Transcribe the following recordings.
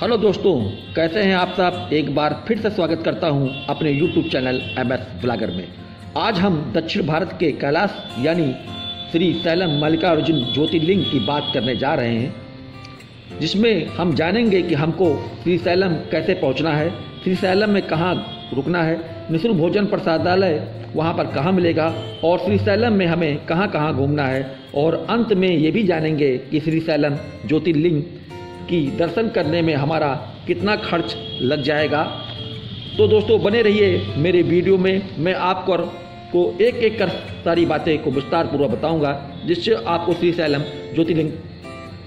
Hello दोस्तों, कैसे हैं आप सब? एक बार फिर से स्वागत करता हूँ अपने YouTube channel M S blogger में। आज हम दक्षिण भारत के कैलाश, यानी श्री सैलम मल्लिकार्जुन ज्योतिर्लिंग की बात करने जा रहे हैं, जिसमें हम जानेंगे कि हमको श्री सैलम कैसे पहुँचना है, श्री सैलम में कहाँ रुकना है, निःशुल्क भोजन प्रसादालय वहाँ पर कहाँ मिलेगा, और श्री सैलम में हमें कहाँ कहाँ घूमना है, और अंत में ये भी जानेंगे कि श्री सैलम ज्योतिर्लिंग की दर्शन करने में हमारा कितना खर्च लग जाएगा। तो दोस्तों, बने रहिए मेरे वीडियो में। मैं आपको को एक एक कर सारी बातें को विस्तार पूर्वक बताऊँगा, जिससे आपको श्री सैलम ज्योतिर्लिंग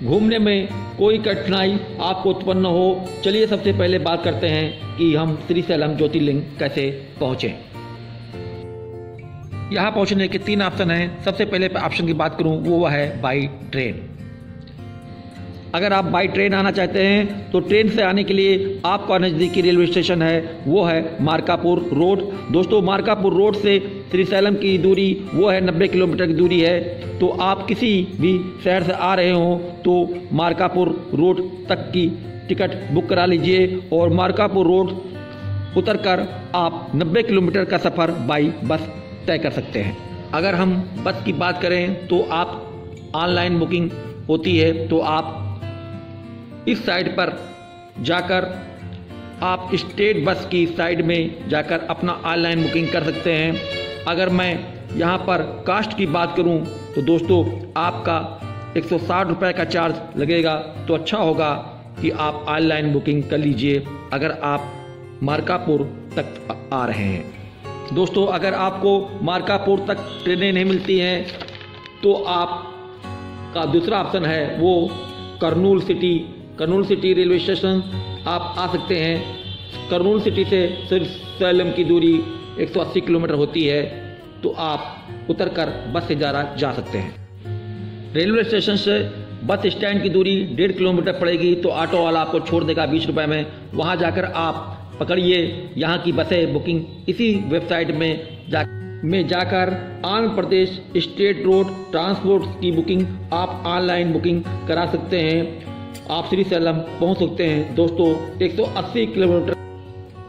घूमने में कोई कठिनाई आपको उत्पन्न हो। चलिए सबसे पहले बात करते हैं कि हम श्री सैलम ज्योतिर्लिंग कैसे पहुँचें। यहाँ पहुँचने के तीन ऑप्शन हैं। सबसे पहले ऑप्शन की बात करूँ, वो है बाई ट्रेन। अगर आप बाई ट्रेन आना चाहते हैं तो ट्रेन से आने के लिए आपका नज़दीकी रेलवे स्टेशन है, वो है मार्कापुर रोड। दोस्तों, मार्कापुर रोड से श्री सैलम की दूरी, वो है 90 किलोमीटर की दूरी है। तो आप किसी भी शहर से आ रहे हों तो मार्कापुर रोड तक की टिकट बुक करा लीजिए और मार्कापुर रोड उतर कर आप 90 किलोमीटर का सफ़र बाई बस तय कर सकते हैं। अगर हम बस की बात करें तो आप ऑनलाइन बुकिंग होती है तो आप इस साइड पर जाकर आप स्टेट बस की साइड में जाकर अपना ऑनलाइन बुकिंग कर सकते हैं। अगर मैं यहाँ पर कास्ट की बात करूँ तो दोस्तों, आपका एक सौ का चार्ज लगेगा। तो अच्छा होगा कि आप ऑनलाइन बुकिंग कर लीजिए, अगर आप मार्कापुर तक आ रहे हैं। दोस्तों, अगर आपको मार्कापुर तक ट्रेनें नहीं मिलती हैं तो आप का दूसरा ऑप्शन है वो Kurnool city Kurnool city railway station, आप आ सकते हैं। करनूल सिटी से सिर्फ़ सैलम की दूरी 180 किलोमीटर होती है तो आप उतर कर बस से जा जा सकते हैं। रेलवे स्टेशन से बस स्टैंड की दूरी डेढ़ किलोमीटर पड़ेगी तो ऑटो वाला आपको छोड़ देगा बीस रुपये में। वहाँ जाकर आप पकड़िए, यहाँ की बसें बुकिंग इसी वेबसाइट में जा में जाकर Andhra Pradesh state road transport की बुकिंग, आप ऑनलाइन बुकिंग करा सकते हैं। आप श्री सैलम पहुँच सकते हैं। दोस्तों 180 किलोमीटर।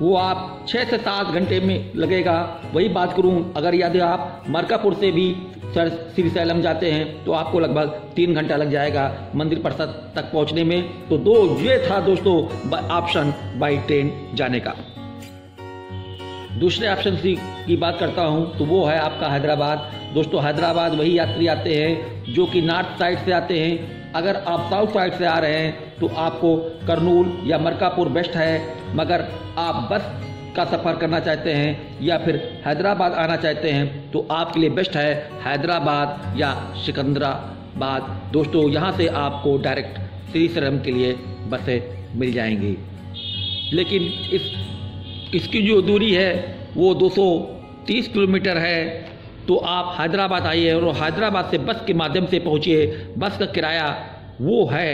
वो आप छः से सात घंटे में लगेगा। वही बात करूँ, अगर यदि आप मरकापुर से भी सर श्री सैलम जाते हैं तो आपको लगभग तीन घंटा लग जाएगा मंदिर परिषद तक पहुँचने में। तो दो ये था दोस्तों ऑप्शन बाई ट्रेन जाने का। दूसरे ऑप्शन की बात करता हूँ तो वो है आपका हैदराबाद। दोस्तों, हैदराबाद वही यात्री आते हैं, जो कि नॉर्थ साइड से आते हैं। अगर आप साउथ साइड से आ रहे हैं तो आपको करनूल या मरकापुर बेस्ट है। मगर आप बस का सफ़र करना चाहते हैं या फिर हैदराबाद आना चाहते हैं तो आपके लिए बेस्ट है हैदराबाद या सिकंदराबाद। दोस्तों, यहाँ से आपको डायरेक्ट श्री श्रम के लिए बसें मिल जाएँगी। लेकिन इस, इसकी जो दूरी है, वो 230 किलोमीटर है। तो आप हैदराबाद आइए और हैदराबाद से बस के माध्यम से पहुँचिए। बस का किराया वो है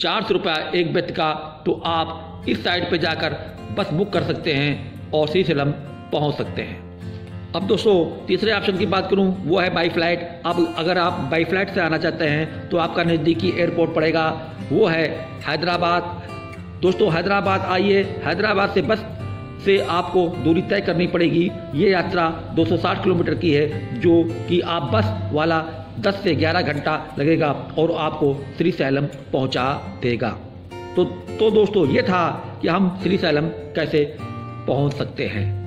चार सौ रुपया एक व्यक्ति का। तो आप इस साइड पे जाकर बस बुक कर सकते हैं और श्री सैलम पहुँच सकते हैं। अब दोस्तों, तीसरे ऑप्शन की बात करूँ, वो है बाई फ़्लाइट। अब अगर आप बाई फ़्लाइट से आना चाहते हैं तो आपका नज़दीकी एयरपोर्ट पड़ेगा। वो है हैदराबाद। दोस्तों, हैदराबाद आइए। हैदराबाद से बस से आपको दूरी तय करनी पड़ेगी। ये यात्रा 260 किलोमीटर की है, जो कि आप बस वाला 10 से 11 घंटा लगेगा और आपको श्री सैलम पहुँचा देगा। तो तो दोस्तों, ये था कि हम श्री सैलम कैसे पहुँच सकते हैं।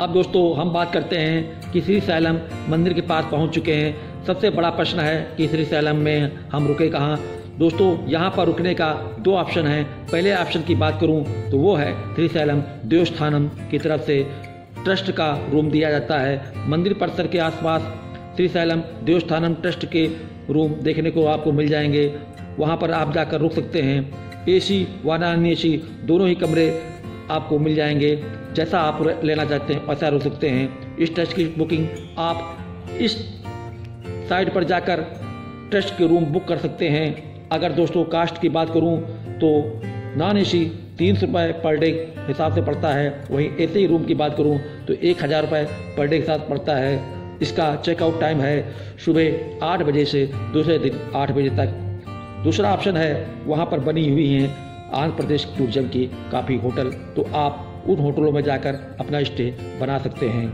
अब दोस्तों, हम बात करते हैं कि श्री सैलम मंदिर के पास पहुँच चुके हैं। सबसे बड़ा प्रश्न है कि श्री सैलम में हम रुके कहाँ? दोस्तों, यहाँ पर रुकने का दो ऑप्शन है। पहले ऑप्शन की बात करूँ तो वो है त्रिशैलम देवस्थानम की तरफ़ से ट्रस्ट का रूम दिया जाता है। मंदिर परिसर के आसपास त्रिशैलम देवस्थानम ट्रस्ट के रूम देखने को आपको मिल जाएँगे। वहाँ पर आप जाकर रुक सकते हैं। एसी व नॉन ए दोनों ही कमरे आपको मिल जाएँगे। जैसा आप लेना चाहते हैं, वैसा रुक सकते हैं। इस ट्रस्ट की बुकिंग आप इस साइट पर जाकर ट्रस्ट के रूम बुक कर सकते हैं। अगर दोस्तों, कास्ट की बात करूँ तो नॉन ए सी तीन सौ रुपये पर डे हिसाब से पड़ता है। वहीं ए सी रूम की बात करूँ तो एक हज़ार रुपये पर डे के साथ पड़ता है। इसका चेकआउट टाइम है सुबह आठ बजे से दूसरे दिन आठ बजे तक। दूसरा ऑप्शन है, वहाँ पर बनी हुई हैं आंध्र प्रदेश टूरिज़्म की काफ़ी होटल। तो आप उन होटलों में जाकर अपना स्टे बना सकते हैं।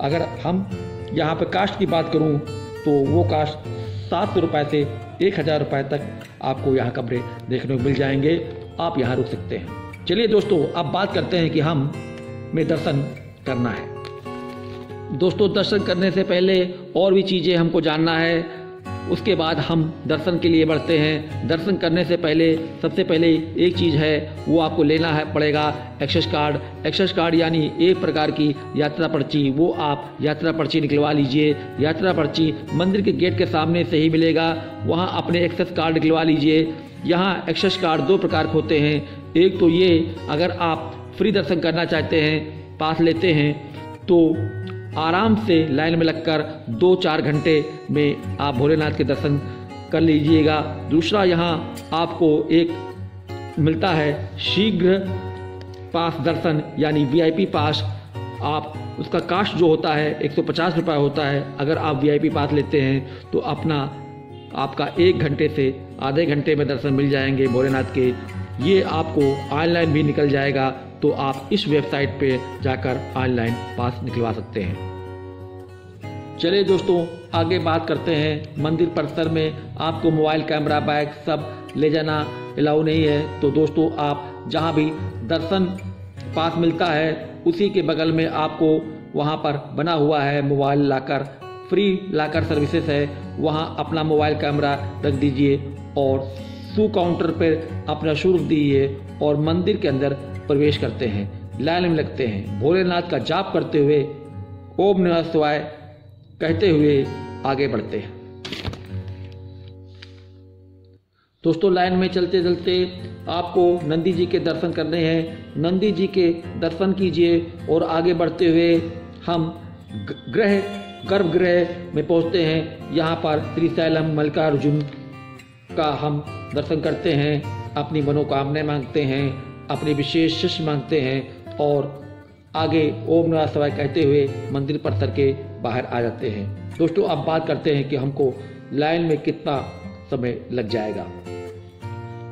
अगर हम यहाँ पर कास्ट की बात करूँ तो वो कास्ट सात सौ रुपये से एक हज़ार रुपये तक आपको यहाँ कमरे देखने को मिल जाएँगे। आप यहाँ रुक सकते हैं। चलिए दोस्तों, अब बात करते हैं कि हम में दर्शन करना है। दोस्तों, दर्शन करने से पहले और भी चीज़ें हमको जानना है। उसके बाद हम दर्शन के लिए बढ़ते हैं। दर्शन करने से पहले, सबसे पहले एक चीज़ है, वो आपको लेना है, पड़ेगा एक्सेस कार्ड एक्सेस कार्ड यानी एक प्रकार की यात्रा पर्ची, वो आप यात्रा पर्ची निकलवा लीजिए। यात्रा पर्ची मंदिर के गेट के सामने से ही मिलेगा, वहाँ अपने एक्सेस कार्ड निकलवा लीजिए। यहाँ एक्सेस कार्ड दो प्रकार के होते हैं। एक तो ये, अगर आप फ्री दर्शन करना चाहते हैं, पास लेते हैं तो आराम से लाइन में लगकर दो चार घंटे में आप भोलेनाथ के दर्शन कर लीजिएगा। दूसरा यहाँ आपको एक मिलता है शीघ्र पास दर्शन, यानी वीआईपी पास। आप, उसका कास्ट जो होता है, एक सौ पचास रुपये होता है। अगर आप वीआईपी पास लेते हैं तो अपना, आपका एक घंटे से आधे घंटे में दर्शन मिल जाएँगे भोलेनाथ के। ये आपको ऑनलाइन भी निकल जाएगा। तो आप इस वेबसाइट पे जाकर ऑनलाइन पास निकलवा सकते हैं। चलिए दोस्तों, आगे बात करते हैं। मंदिर परिसर में आपको मोबाइल कैमरा, बैग सब ले जाना अलाउ नहीं है। तो दोस्तों, आप जहाँ भी दर्शन पास मिलता है, उसी के बगल में आपको वहाँ पर बना हुआ है mobile locker, free locker services है। वहाँ अपना मोबाइल कैमरा रख दीजिए और शू काउंटर पर अपना शू दीजिए और मंदिर के अंदर प्रवेश करते हैं लाइन में लगते हैं। भोलेनाथ का जाप करते हुए ओम नमः शिवाय कहते हुए आगे बढ़ते हैं। दोस्तों, लाइन में चलते चलते आपको नंदी जी के दर्शन करने हैं। नंदी जी के दर्शन कीजिए और आगे बढ़ते हुए हम ग्रह, गर्भगृह में पहुँचते हैं। यहाँ पर त्रिशैलम, मल्लिकार्जुन का हम दर्शन करते हैं। अपनी मनोकामनाएँ मांगते हैं। अपने विशेष शिष्य मांगते हैं और आगे ओम नमः शिवाय कहते हुए मंदिर परिसर के बाहर आ जाते हैं। दोस्तों, अब बात करते हैं कि हमको लाइन में कितना समय लग जाएगा।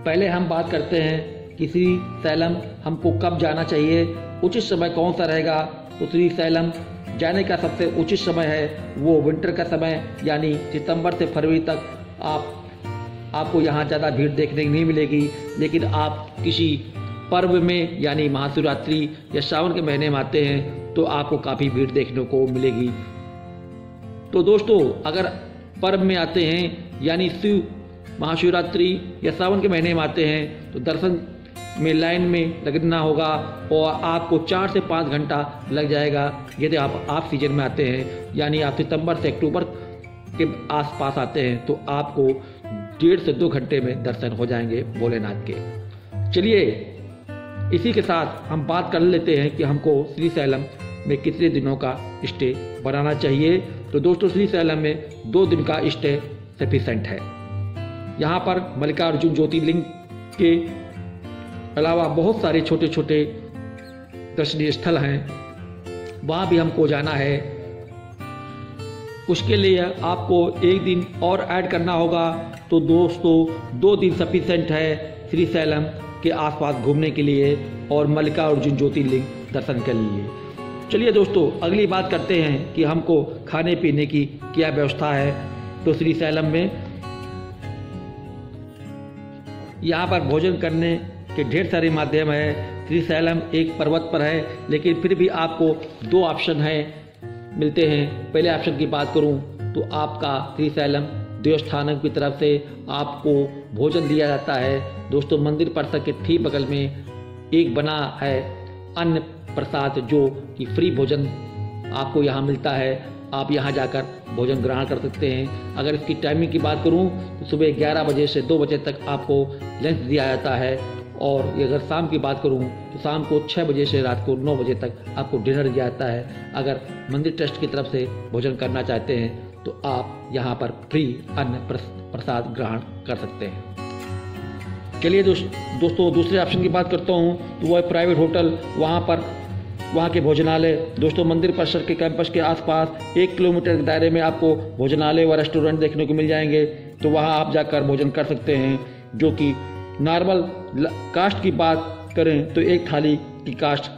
पहले हम बात करते हैं कि श्री सैलम हमको कब जाना चाहिए, उचित समय कौन सा रहेगा? तो श्री सैलम जाने का सबसे उचित समय है वो विंटर का समय, यानी सितंबर से फरवरी तक आप, आपको यहाँ ज़्यादा भीड़ देखने नहीं मिलेगी, लेकिन आप किसी पर्व में, यानी महाशिवरात्रि या श्रावण के महीने में आते हैं तो आपको काफ़ी भीड़ देखने को मिलेगी। तो दोस्तों, अगर पर्व में आते हैं, यानी शिव महाशिवरात्रि या सावन के महीने में आते हैं तो दर्शन में लाइन में लगना होगा और आपको चार से पाँच घंटा लग जाएगा। यदि आप आप सीज़न में आते हैं, यानी आप सितंबर से अक्टूबर के आसपास आते हैं तो आपको डेढ़ से दो घंटे में दर्शन हो जाएँगे भोलेनाथ के। चलिए इसी के साथ हम बात कर लेते हैं कि हमको श्री सैलम में कितने दिनों का स्टे बनाना चाहिए। तो दोस्तों श्री सैलम में दो दिन का स्टे सफिशेंट है। यहाँ पर मल्लिकार्जुन ज्योतिर्लिंग के अलावा बहुत सारे छोटे छोटे दर्शनीय स्थल हैं। वहाँ भी हमको जाना है। उसके लिए आपको एक दिन और ऐड करना होगा। तो दोस्तों, दो दिन सफिशेंट है श्री सैलम के आसपास घूमने के लिए और मल्लिका अर्जुन ज्योतिर्लिंग दर्शन के लिए। चलिए दोस्तों, अगली बात करते हैं कि हमको खाने पीने की क्या व्यवस्था है। तो श्री सैलम में यहाँ पर भोजन करने के ढेर सारे माध्यम है। श्री सैलम एक पर्वत पर है, लेकिन फिर भी आपको दो ऑप्शन है। मिलते हैं। पहले ऑप्शन की बात करूँ तो आपका श्री सैलम देवस्थानक की तरफ़ से आपको भोजन दिया जाता है। दोस्तों, मंदिर परिसर के ठीक बगल में एक बना है अन्न प्रसाद जो कि फ्री भोजन आपको यहाँ मिलता है। आप यहाँ जाकर भोजन ग्रहण कर सकते हैं। अगर इसकी टाइमिंग की बात करूँ तो सुबह 11 बजे से 2 बजे तक आपको लंच दिया जाता है। और अगर शाम की बात करूँ तो शाम को 6 बजे से रात को 9 बजे तक आपको डिनर दिया जाता है। अगर मंदिर ट्रस्ट की तरफ़ से भोजन करना चाहते हैं तो आप यहाँ पर फ्री अन्न प्रसाद ग्रहण कर सकते हैं। चलिए दोस्तों, दूसरे ऑप्शन की बात करता हूँ तो वह प्राइवेट होटल वहाँ पर, वहाँ के भोजनालय, दोस्तों, मंदिर परिसर के कैंपस के आसपास, एक किलोमीटर के दायरे में आपको भोजनालय व रेस्टोरेंट देखने को मिल जाएँगे तो वहाँ आप जाकर भोजन कर सकते हैं, जो कि नॉर्मल कास्ट की बात करें तो एक थाली की कास्ट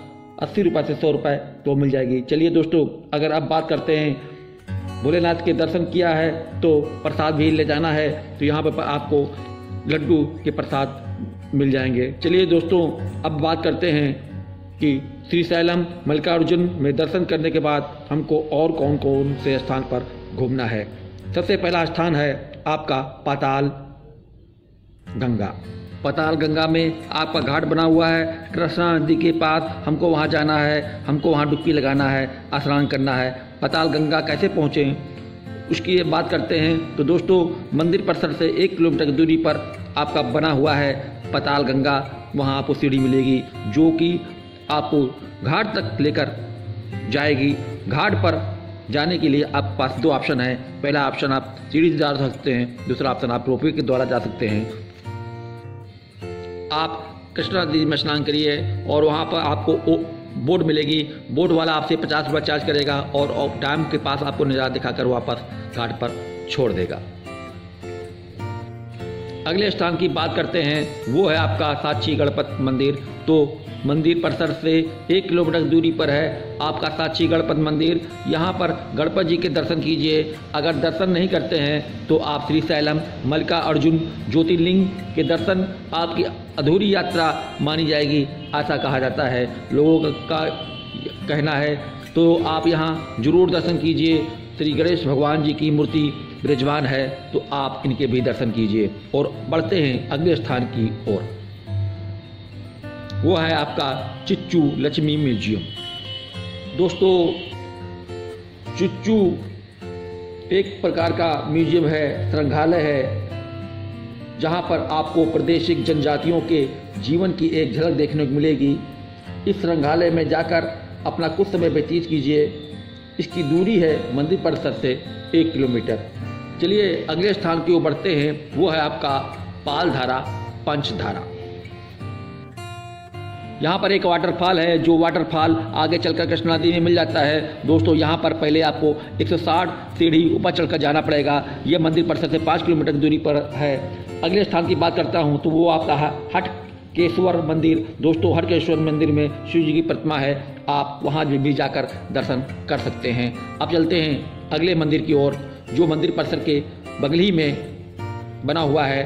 अस्सी रुपये से सौ रुपये तो मिल जाएगी। चलिए दोस्तों, अगर आप बात करते हैं भोलेनाथ के दर्शन किया है तो प्रसाद भी ले जाना है। तो यहाँ पर आपको लड्डू के प्रसाद मिल जाएँगे। चलिए दोस्तों, अब बात करते हैं कि श्री सैलम मल्लिकार्जुन में दर्शन करने के बाद हमको और कौन कौन से स्थान पर घूमना है? सबसे पहला स्थान है आपका पाताल गंगा। पताल गंगा में आपका घाट बना हुआ है। कृष्णा नदी के पास हमको वहाँ जाना है, हमको वहाँ डुबकी लगाना है, स्नान करना है। पताल गंगा कैसे पहुँचें? उसकी बात करते हैं। तो दोस्तों, मंदिर परिसर से एक किलोमीटर की दूरी पर आपका बना हुआ है पताल गंगा। वहाँ आपको सीढ़ी मिलेगी, जो कि आपको घाट तक लेकर जाएगी। घाट पर जाने के लिए आपके पास दो ऑप्शन है। पहला ऑप्शन आप सीढ़ी से जा सकते हैं, दूसरा ऑप्शन आप रोपवे के द्वारा जा सकते हैं। आप कृष्णा नदी में स्नान करिए और वहाँ पर आपको बोट मिलेगी। बोट वाला आपसे पचास रुपये चार्ज करेगा और डैम के पास आपको नज़ारा दिखाकर वापस घाट पर छोड़ देगा। अगले स्थान की बात करते हैं। वो है आपका साक्षी गणपत मंदिर। तो मंदिर परिसर से एक किलोमीटर दूरी पर है आपका साक्षी गणपत मंदिर। यहाँ पर गणपत जी के दर्शन कीजिए। अगर दर्शन नहीं करते हैं तो आप श्री सैलम, मल्लिका अर्जुन, ज्योतिर्लिंग के दर्शन, आपकी अधूरी यात्रा मानी जाएगी, ऐसा कहा जाता है। लोगों का कहना है। तो आप यहाँ ज़रूर दर्शन कीजिए। श्री गणेश भगवान जी की मूर्ति विराजमान है तो आप इनके भी दर्शन कीजिए और बढ़ते हैं अगले स्थान की ओर। वो है आपका चिच्चू लक्ष्मी म्यूज़ियम। दोस्तों, चिच्चू एक प्रकार का म्यूज़ियम है, संग्रहालय है, जहाँ पर आपको प्रादेशिक जनजातियों के जीवन की एक झलक देखने को मिलेगी। इस संग्रहालय में जाकर अपना कुछ समय व्यतीत कीजिए। इसकी दूरी है मंदिर परिसर से एक किलोमीटर। चलिए अगले स्थान की ओर बढ़ते हैं। वो है आपका पालधारा, पंचधारा। यहाँ पर एक वाटरफॉल है, जो वाटरफॉल आगे चलकर कृष्णा नदी में मिल जाता है। दोस्तों, यहाँ पर पहले आपको 160 सीढ़ी ऊपर चलकर जाना पड़ेगा। यह मंदिर परिसर से पाँच किलोमीटर की दूरी पर है। अगले स्थान की बात करता हूँ तो वो आपका हट केश्वर मंदिर। दोस्तों, हटकेश्वर मंदिर में शिव जी की प्रतिमा है। आप वहाँ भी जाकर दर्शन कर सकते हैं। अब चलते हैं अगले मंदिर की ओर। जो मंदिर परिसर के बगली में बना हुआ है,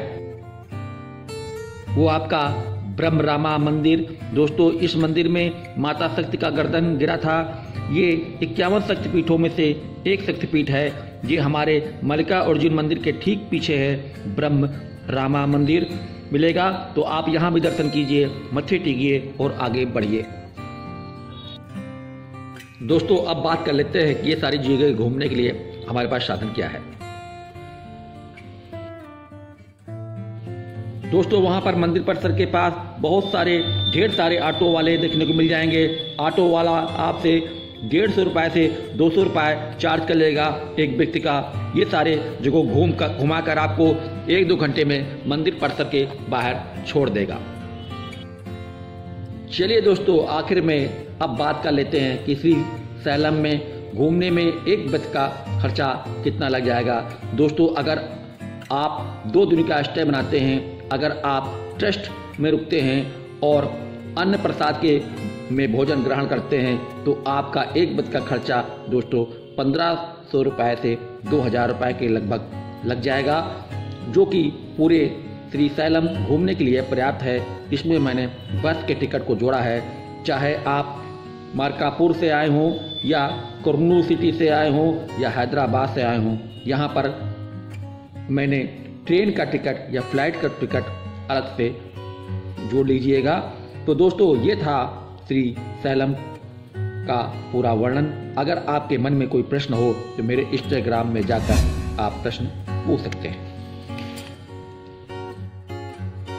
वो आपका ब्रह्म रामा मंदिर। दोस्तों, इस मंदिर में माता शक्ति का गर्दन गिरा था। ये इक्यावन शक्तिपीठों में से एक शक्तिपीठ है। ये हमारे मल्लिका अर्जुन मंदिर के ठीक पीछे है ब्रह्म रामा मंदिर। मिलेगा तो आप यहाँ भी दर्शन कीजिए, मत्थे टीकिए और आगे बढ़िए। दोस्तों, अब बात कर लेते हैं कि ये सारी जगह घूमने के लिए। हमारे पास साधन क्या है? दोस्तों, वहाँ पर मंदिर परिसर के पास बहुत सारे, ढेर सारे ऑटो वाले देखने को मिल जाएँगे। ऑटो वाला आपसे डेढ़ सौ रुपये से दो सौ रुपये चार्ज कर लेगा एक व्यक्ति का। ये सारे जगह घूम कर, घुमा कर आपको एक दो घंटे में मंदिर परिसर के बाहर छोड़ देगा। चलिए दोस्तों, आखिर में अब बात कर लेते हैं कि श्री सैलम में घूमने में एक व्यक्ति का खर्चा कितना लग जाएगा? दोस्तों, अगर आप दो दिन का स्टे बनाते हैं, अगर आप ट्रस्ट में रुकते हैं और अन्न प्रसाद के में भोजन ग्रहण करते हैं तो आपका एक बद का खर्चा, दोस्तों, पंद्रह सौ रुपये से दो हज़ार रुपये के लगभग लग जाएगा, जो कि पूरे श्री सैलम घूमने के लिए पर्याप्त है। इसमें मैंने बस के टिकट को जोड़ा है। चाहे आप मार्कापुर से आए हों, या कुरनू सिटी से आए हों, या हैदराबाद से आए हों, यहाँ पर मैंने ट्रेन का टिकट या फ़्लाइट का टिकट अलग से जोड़ लीजिएगा। तो दोस्तों, ये था श्री सैलम का पूरा वर्णन। अगर आपके मन में कोई प्रश्न हो तो मेरे इंस्टाग्राम में जाकर आप प्रश्न पूछ सकते हैं।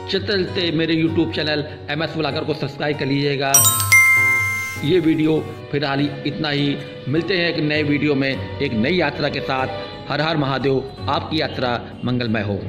चलते मेरे YouTube चैनल एम एस को सब्सक्राइब कर लीजिएगा। ये वीडियो फ़िलहाल इतना ही। मिलते हैं एक नए वीडियो में, एक नई यात्रा के साथ। हर हर महादेव, आपकी यात्रा मंगलमय हो।